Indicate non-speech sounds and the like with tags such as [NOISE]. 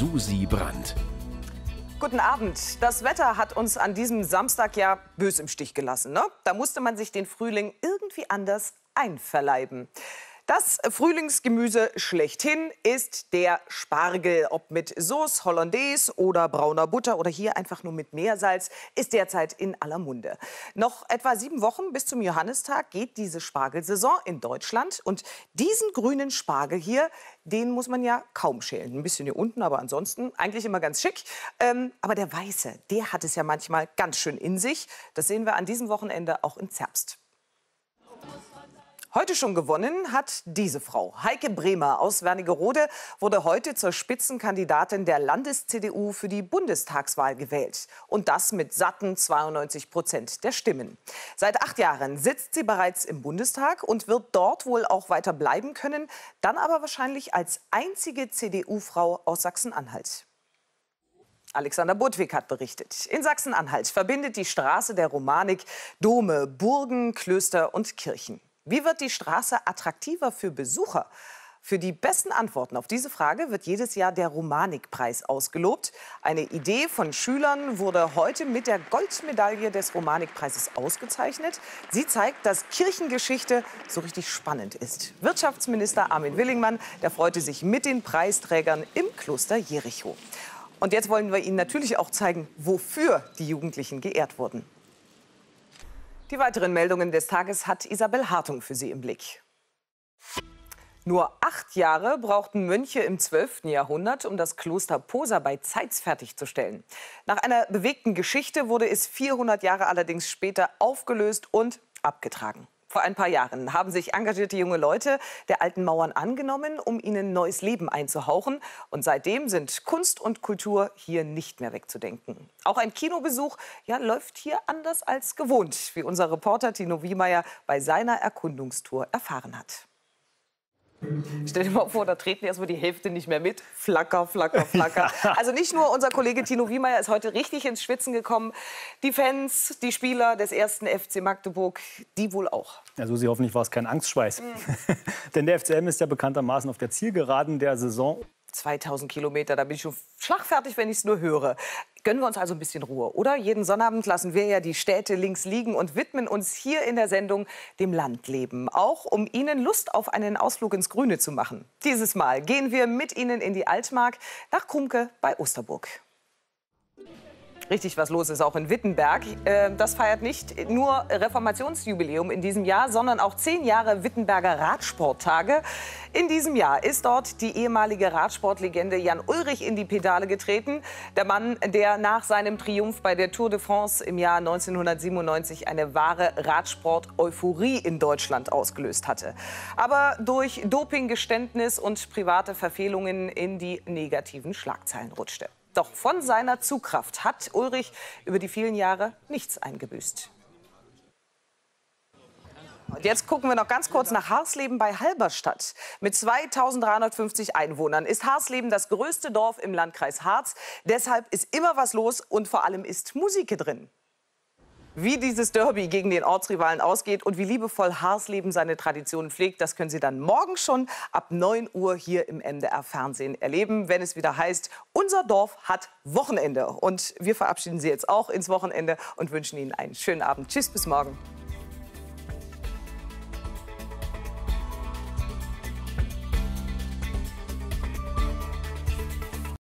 Susi Brandt. Guten Abend. Das Wetter hat uns an diesem Samstag ja bös im Stich gelassen. Ne? Da musste man sich den Frühling irgendwie anders einverleiben. Das Frühlingsgemüse schlechthin ist der Spargel. Ob mit Sauce Hollandaise oder brauner Butter oder hier einfach nur mit Meersalz, ist derzeit in aller Munde. Noch etwa sieben Wochen bis zum Johannistag geht diese Spargelsaison in Deutschland. Und diesen grünen Spargel hier, den muss man ja kaum schälen. Ein bisschen hier unten, aber ansonsten eigentlich immer ganz schick. Ähm, aber der weiße, der hat es ja manchmal ganz schön in sich. Das sehen wir an diesem Wochenende auch in Zerbst. Heute schon gewonnen hat diese Frau. Heike Bremer aus Wernigerode wurde heute zur Spitzenkandidatin der Landes-CDU für die Bundestagswahl gewählt. Und das mit satten 92 Prozent der Stimmen. Seit acht Jahren sitzt sie bereits im Bundestag und wird dort wohl auch weiter bleiben können. Dann aber wahrscheinlich als einzige CDU-Frau aus Sachsen-Anhalt. Alexander Budwig hat berichtet. In Sachsen-Anhalt verbindet die Straße der Romanik Dome, Burgen, Klöster und Kirchen. Wie wird die Straße attraktiver für Besucher? Für die besten Antworten auf diese Frage wird jedes Jahr der Romanikpreis ausgelobt. Eine Idee von Schülern wurde heute mit der Goldmedaille des Romanikpreises ausgezeichnet. Sie zeigt, dass Kirchengeschichte so richtig spannend ist. Wirtschaftsminister Armin Willingmann, der freute sich mit den Preisträgern im Kloster Jericho. Und jetzt wollen wir Ihnen natürlich auch zeigen, wofür die Jugendlichen geehrt wurden. Die weiteren Meldungen des Tages hat Isabel Hartung für Sie im Blick. Nur acht Jahre brauchten Mönche im 12. Jahrhundert, um das Kloster Posa bei Zeitz fertigzustellen. Nach einer bewegten Geschichte wurde es 400 Jahre allerdings später aufgelöst und abgetragen. Vor ein paar Jahren haben sich engagierte junge Leute der alten Mauern angenommen, um ihnen neues Leben einzuhauchen. Und seitdem sind Kunst und Kultur hier nicht mehr wegzudenken. Auch ein Kinobesuch ja, läuft hier anders als gewohnt, wie unser Reporter Tino Wiemeyer bei seiner Erkundungstour erfahren hat. Stell dir mal vor, da treten erstmal die Hälfte nicht mehr mit. Flacker, flacker, flacker. [LAUGHS] Ja. Also nicht nur unser Kollege Tino Wiemeyer ist heute richtig ins Schwitzen gekommen. Die Fans, die Spieler des ersten FC Magdeburg, die wohl auch. Ja, Susi, hoffentlich war es kein Angstschweiß. Mhm. [LAUGHS] Denn der FCM ist ja bekanntermaßen auf der Zielgeraden der Saison 2000 Kilometer, da bin ich schon schlagfertig, wenn ich es nur höre. Gönnen wir uns also ein bisschen Ruhe, oder? Jeden Sonnabend lassen wir ja die Städte links liegen und widmen uns hier in der Sendung dem Landleben. Auch um Ihnen Lust auf einen Ausflug ins Grüne zu machen. Dieses Mal gehen wir mit Ihnen in die Altmark nach Krumke bei Osterburg richtig was los ist, auch in Wittenberg. Äh, das feiert nicht nur Reformationsjubiläum in diesem Jahr, sondern auch zehn Jahre Wittenberger Radsporttage. In diesem Jahr ist dort die ehemalige Radsportlegende Jan Ulrich in die Pedale getreten. Der Mann, der nach seinem Triumph bei der Tour de France im Jahr 1997 eine wahre Radsport-Euphorie in Deutschland ausgelöst hatte. Aber durch Dopinggeständnis und private Verfehlungen in die negativen Schlagzeilen rutschte. Doch von seiner Zugkraft hat Ulrich über die vielen Jahre nichts eingebüßt. Und jetzt gucken wir noch ganz kurz nach Harsleben bei Halberstadt. Mit 2350 Einwohnern ist Harsleben das größte Dorf im Landkreis Harz. Deshalb ist immer was los und vor allem ist Musik drin. Wie dieses Derby gegen den Ortsrivalen ausgeht und wie liebevoll Harsleben seine Traditionen pflegt, das können Sie dann morgen schon ab 9 Uhr hier im MDR Fernsehen erleben, wenn es wieder heißt, unser Dorf hat Wochenende. Und wir verabschieden Sie jetzt auch ins Wochenende und wünschen Ihnen einen schönen Abend. Tschüss, bis morgen.